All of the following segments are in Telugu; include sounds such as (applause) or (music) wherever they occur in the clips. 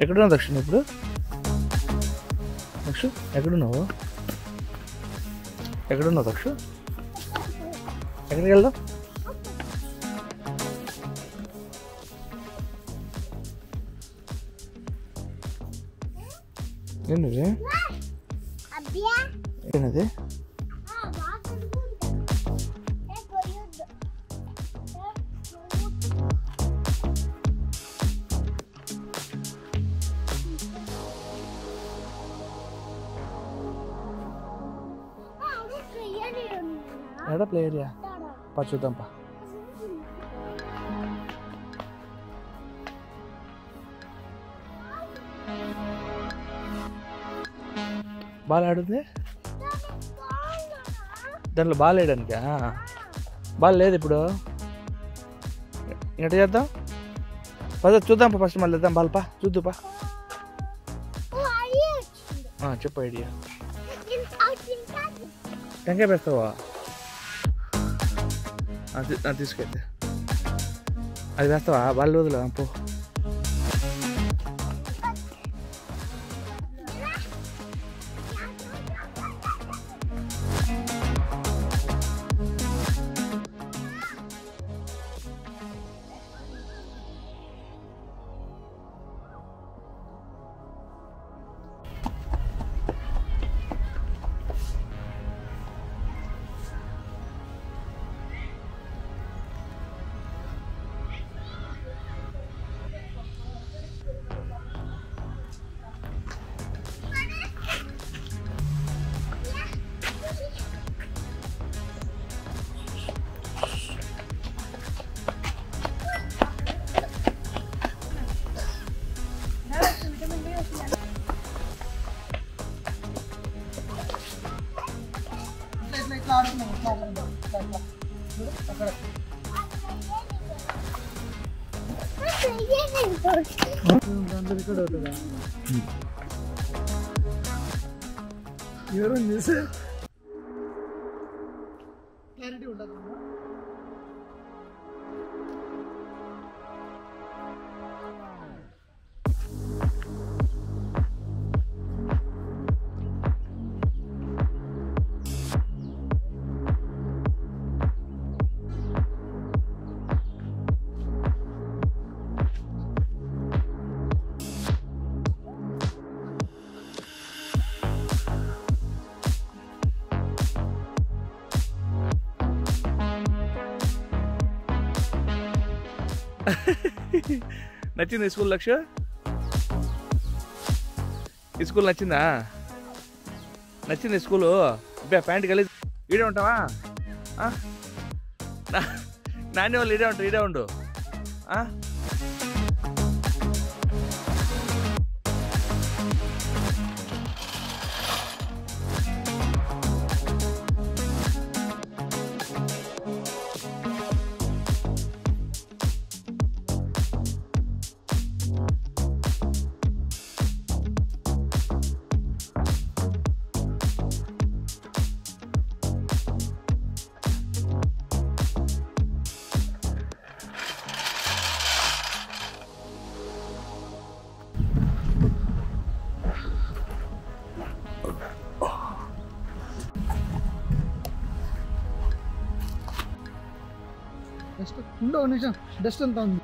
ఎక్కడున్నావు దక్షిణ ఇప్పుడు దక్షు ఎక్కడున్నావు ఎక్కడున్నావు దక్షు ఎక్కడికి వెళ్దాం ఏంటిది అబ్బియా ఏంటిది ఎక్కడ ప్లే ఏరియా పా చూద్దాం పా బాల్ ఆడుంది దాంట్లో బాల్ వేయడానికా బాల్ లేదు ఇప్పుడు ఎట్ట చేద్దాం పద చూద్దాం పా ఫస్ట్ మళ్ళీ వేద్దాం బాల్ పా చూద్దు పా ఆ, చెప్పు ఐడియా టెంకాయ antes, antes gente. Ahí va hasta abajo, lo de la dampo. को डर लगा ക്ലാരിറ്റി ഉണ്ടാക്കുന്നുണ്ട് (laughs) నచ్చింది ఈ స్కూల్ లక్ష? ఈ స్కూల్ నచ్చిందా? నచ్చింది ఈ స్కూలు? అబ్బా ప్యాంట్ కలిసి ఈడే ఉంటావా? ఆ? నాని వాళ్ళు ఈడే ఉంటారు ఈడే ఉండు. ఆ? డస్ట్ ఉండు ఒక నిమిషం డస్ట్ అంతా ఉంది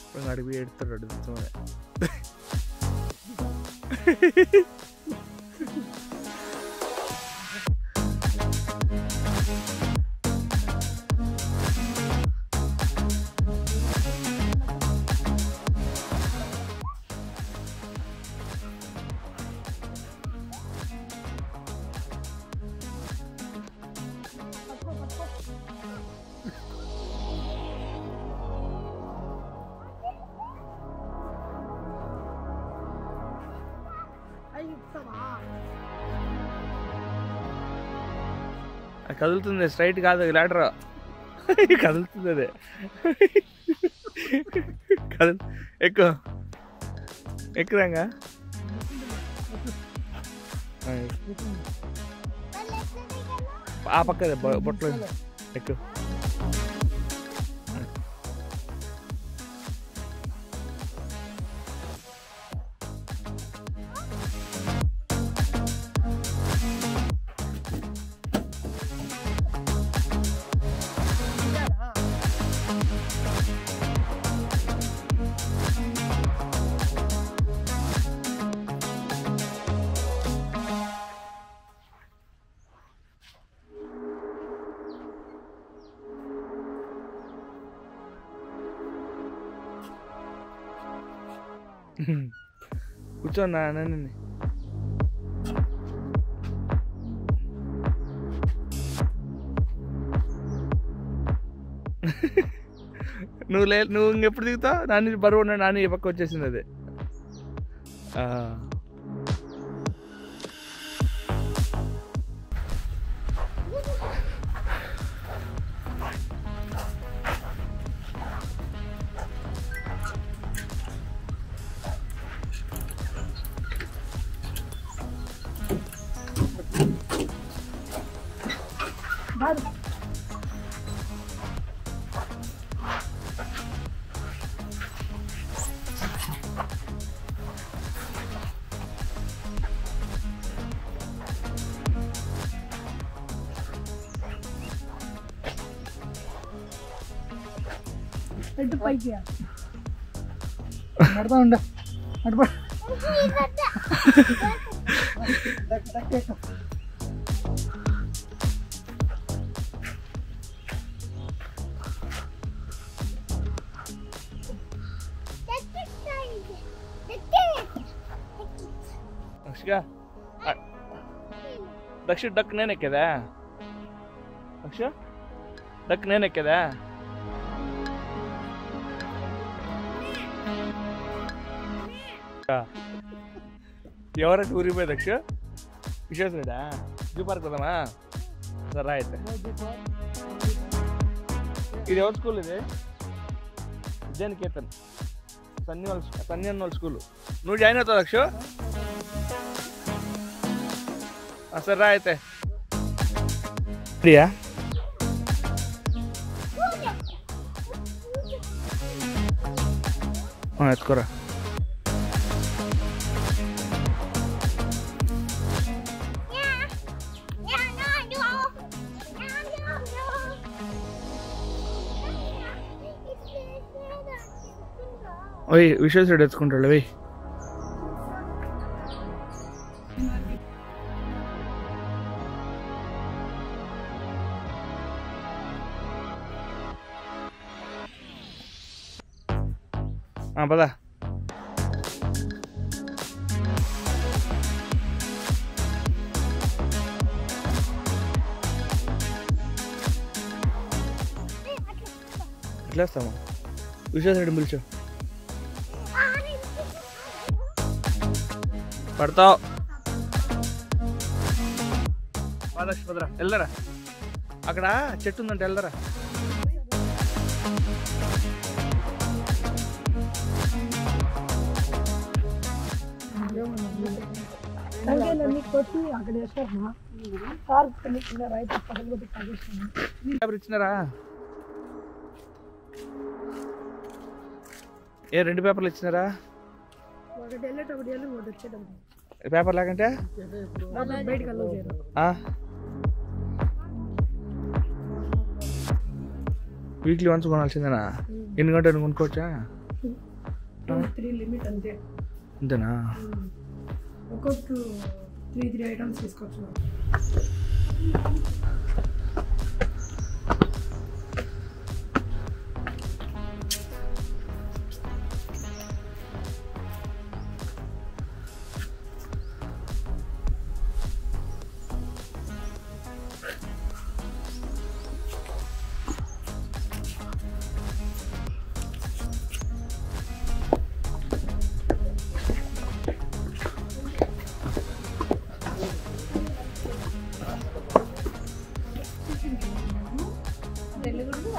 ఇప్పుడు అడిగి కదులుతుంది స్ట్రైట్ కాదు లాడర్ కదులుతుంది అదే. కదులు ఎక్కువ. ఎక్కుదాంగా ఆ, పక్కదే బొట్టలో ఎక్కువ. కూర్చోన్నా నన్ను నువ్వు లే నువ్వు ఇంకెప్పుడు దిగుతావు? నాని బరువు ఉన్న నాని ఈ పక్క వచ్చేసింది అదే. ఆ. ఎటు పైకి (laughs) నడతా ఉండ అటు రక్షిక ఆ, రక్ష డక్ నేను ఎక్కేదా రక్ష డక్ నేను ఎక్కేదా ఎవరంటే ఊరిపోయి దక్ష విశ్వేశ్వరుడా జూ పార్క్ పోదామా సరే రా అయితే ఇది ఎవరి స్కూల్ ఇది విద్యానికేతన్ సన్ని వాళ్ళ సన్ని అన్న వాళ్ళ స్కూల్ నువ్వు జాయిన్ అవుతావు లక్ష a cerrar este. Fría. Vamos a correr. Oye, ವಿಶೇಷ ಹಿಡಿಸ್ಕೊಂಡ್ರಲ್ಲ ಬೈ ఎట్లా వస్తామా విశ్వేశ్వరుడు పిలిచు పడతావు పాదక్ష పదరా వెళ్ళరా అక్కడ చెట్టు ఉందంటే వెళ్ళరా టంకాయలన్నీ ఏ రెండు పేపర్లు ఇచ్చినారా? పేపర్ చేయరు వీక్లీ వన్స్ కొనాల్సిందేనా? ఎన్ని గంటలు కొనుక్కోవచ్చా? అంతేనా? ఒక్కొక్క త్రీ త్రీ ఐటమ్స్ తీసుకోవచ్చు.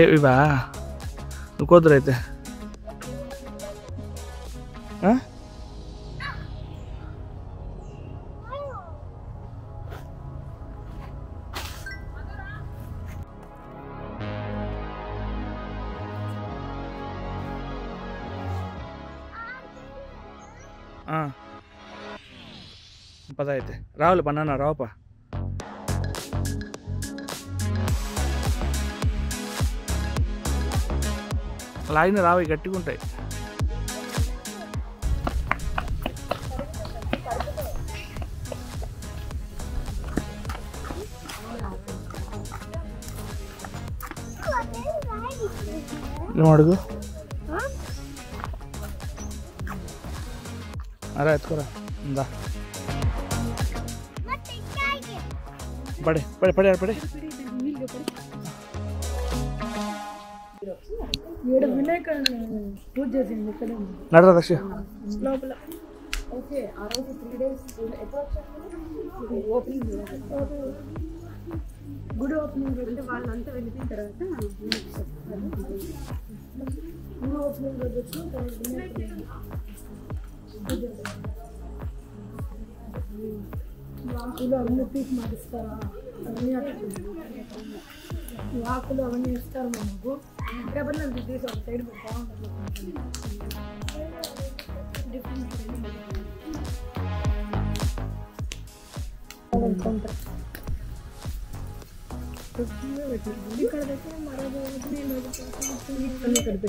ಏ ಇವಾ ನುಕೋದ್ರೈತೆ ಹಾಂ ಹಾಂ ಪದ ಐತೆ. ರಾಹುಲ್ ಬನಾನ ರಾವಪ್ಪ. లాగిన రావు గట్టిగా ఉంటాయి. ఏం అడుగు? అరే ఎత్తుకోరా. ఉందా? పడే పడే పడే పడే. ఏడు వినాయక పూజ చేసింది ఇక్కడే ఉంది. నడరా దక్ష లోపల ఓకే ఆ రోజు త్రీ డేస్ ఎప్పుడు వచ్చారు ఓపెనింగ్ గుడి ఓపెనింగ్ రోజు అంటే వాళ్ళంతా వెళ్ళిపోయిన తర్వాత గుడి ఓపెనింగ్ రోజు వచ్చి తర్వాత వినాయకుడు పూజ చేస్తారు. ఈ ఆకులు అవన్నీ పీకి మారిస్తారా అవన్నీ అట్లా ఈ ఆకులు అవన్నీ ఇస్తారు మనకు పేపర్ నుంచి తీసి ఒక సైడ్ ఉంటుంది డిఫరెంట్ ఇక్కడ దగ్గర మరో ఇక్కడ పెట్టి.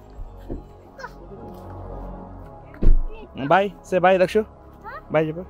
बाय से बाय दक्षु बाय जब